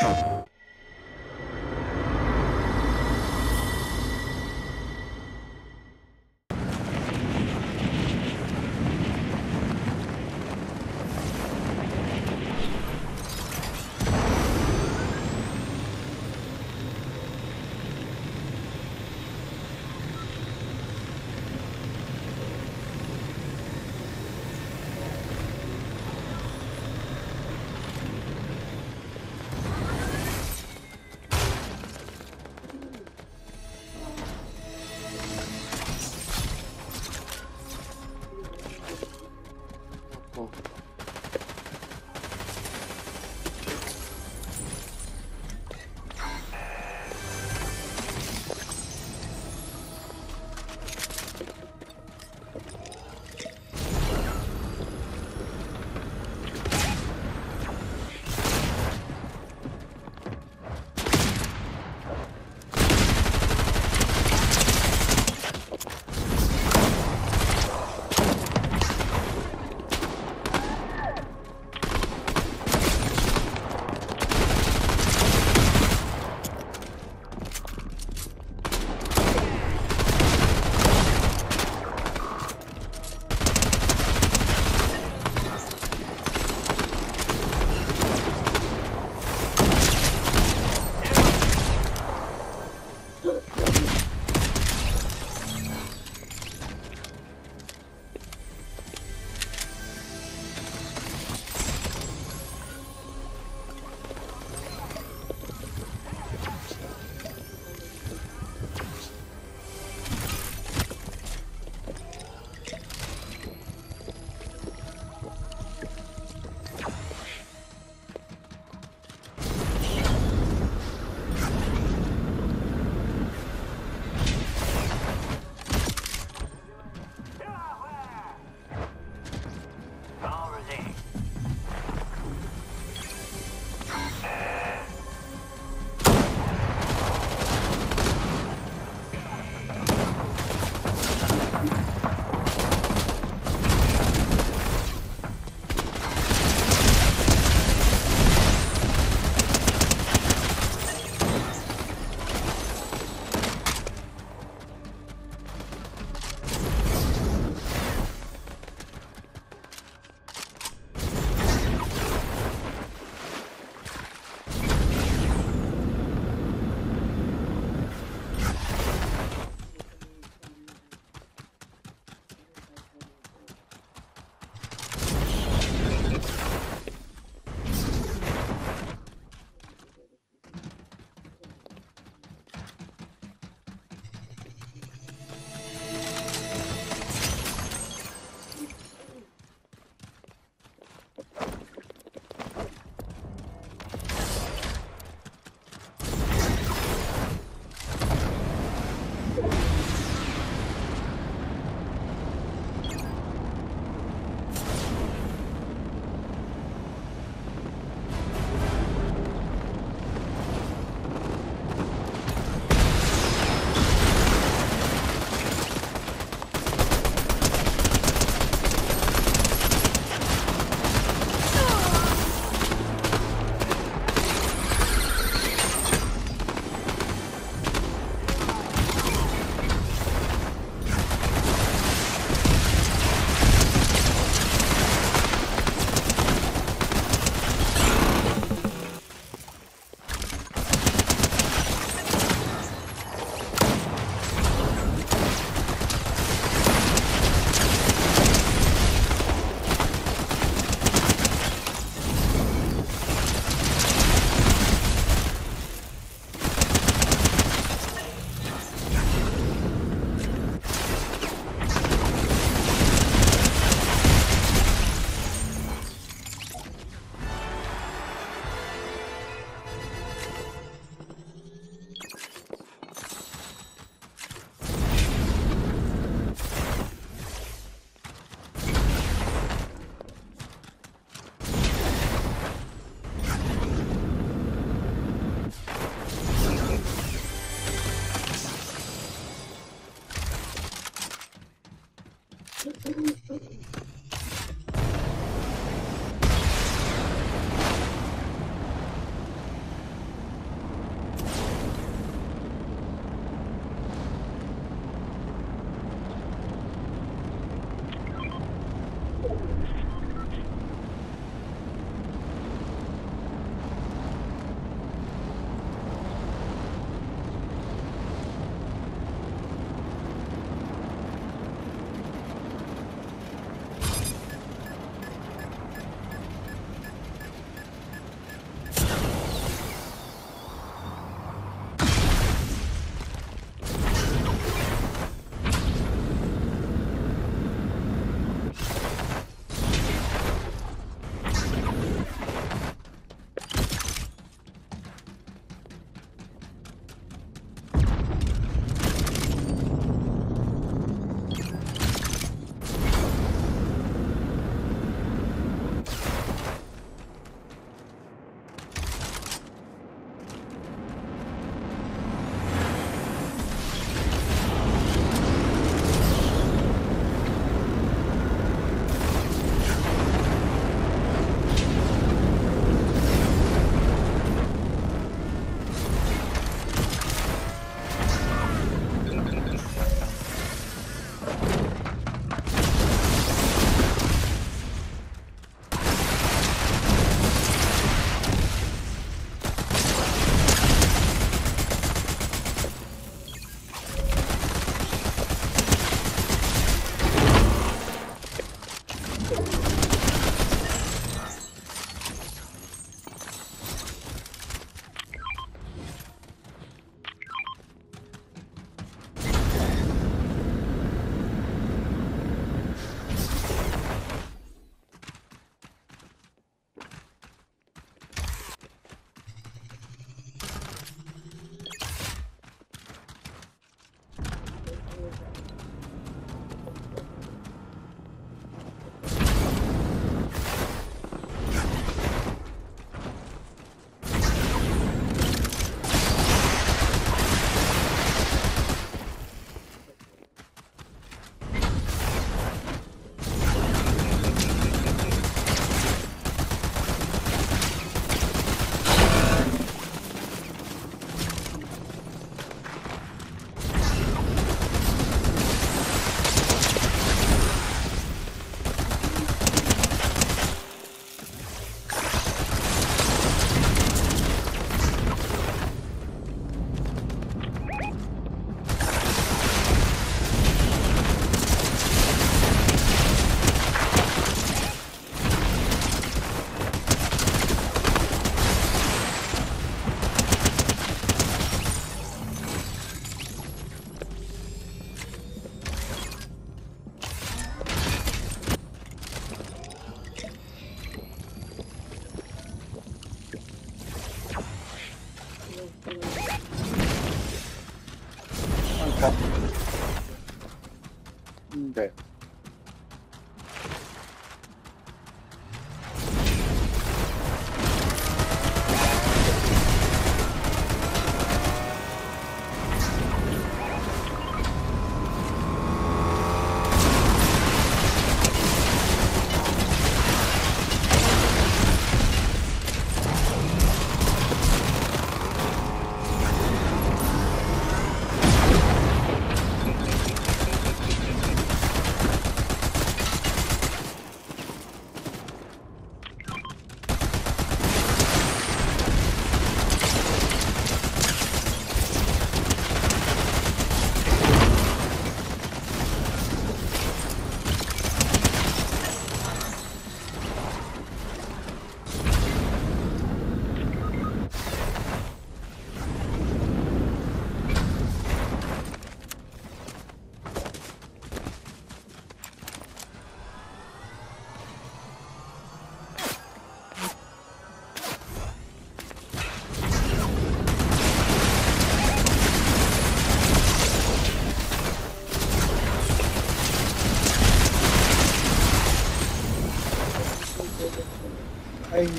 Oh. Oh.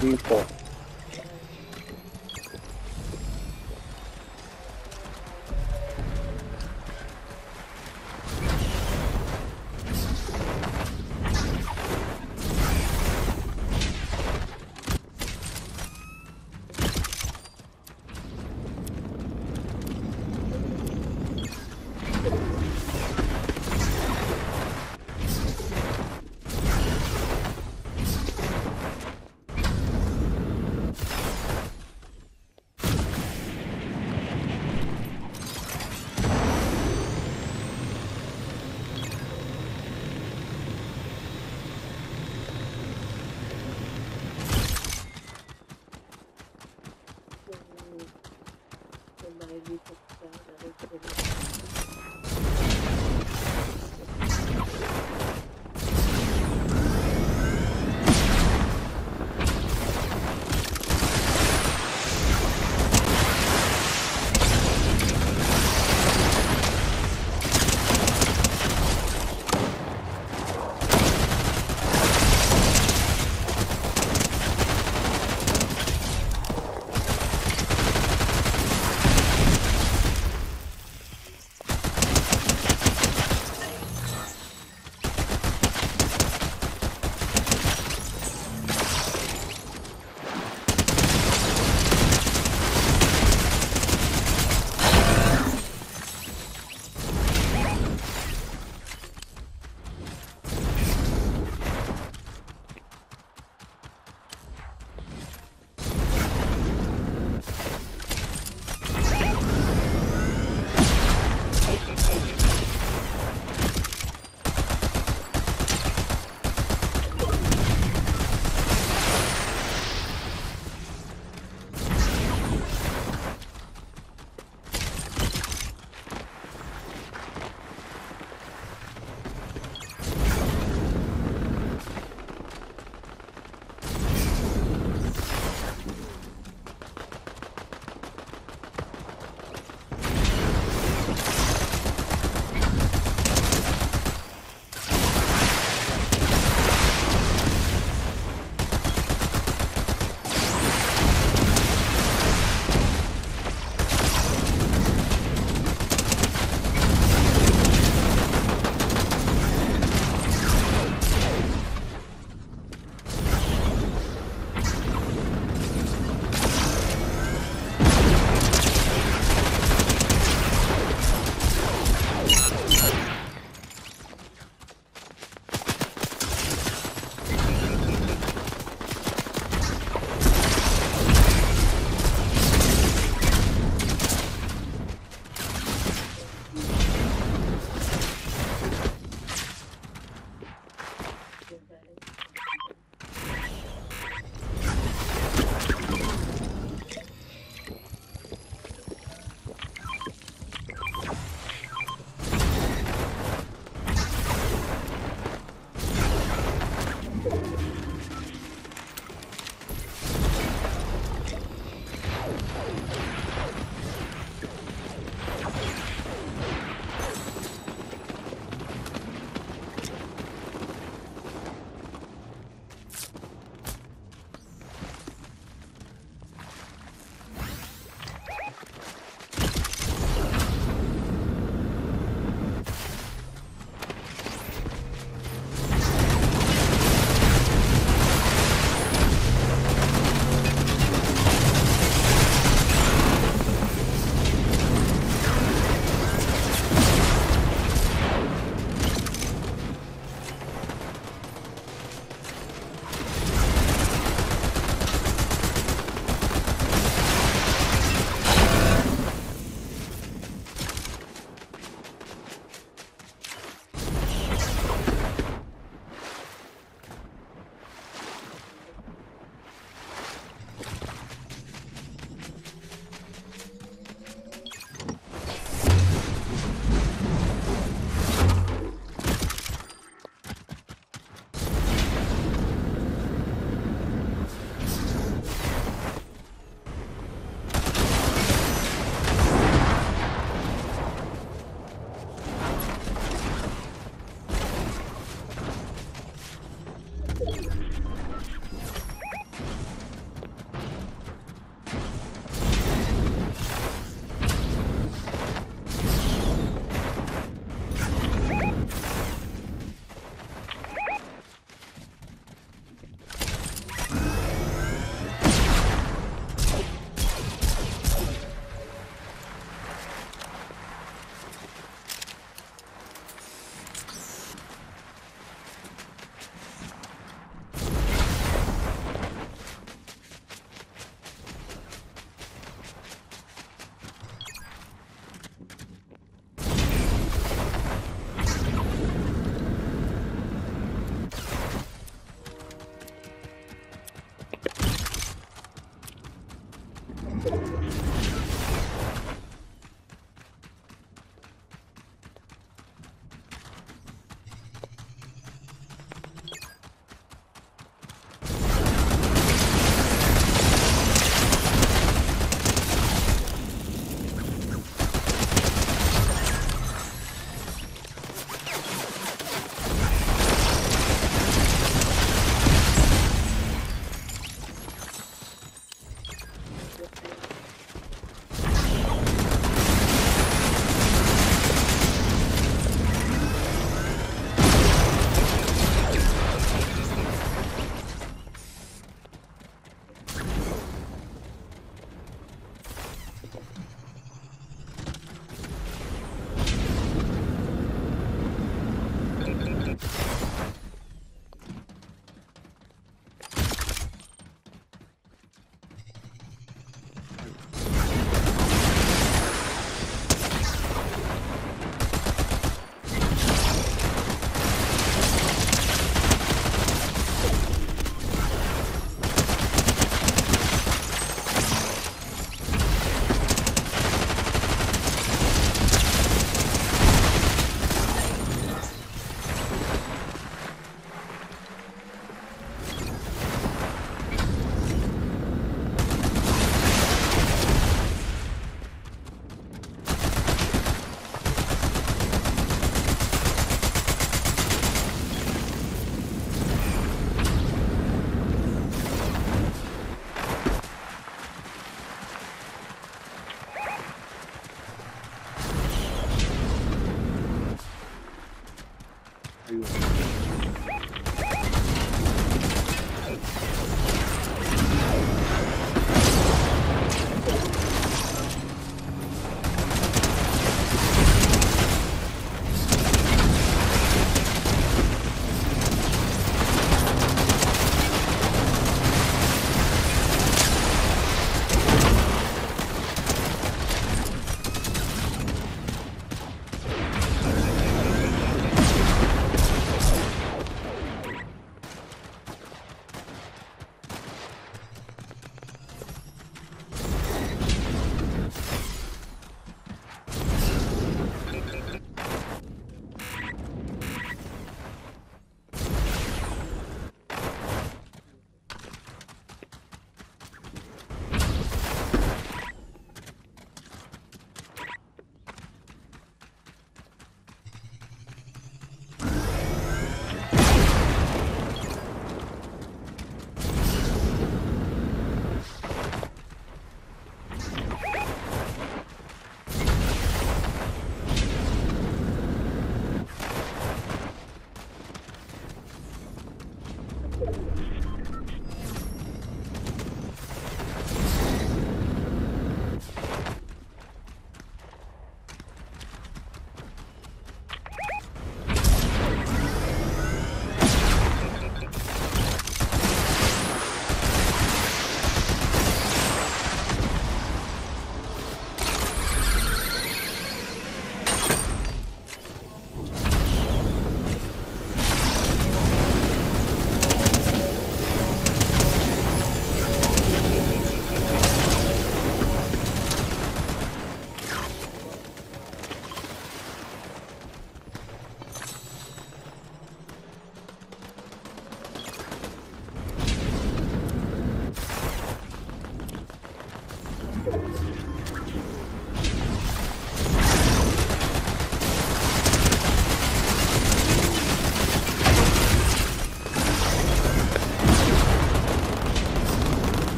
地图。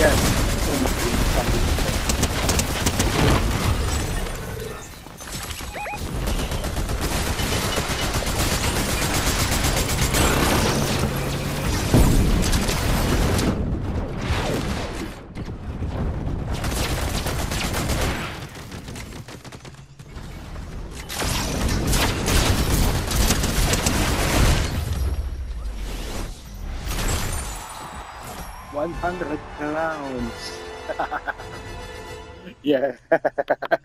Yes. Yeah.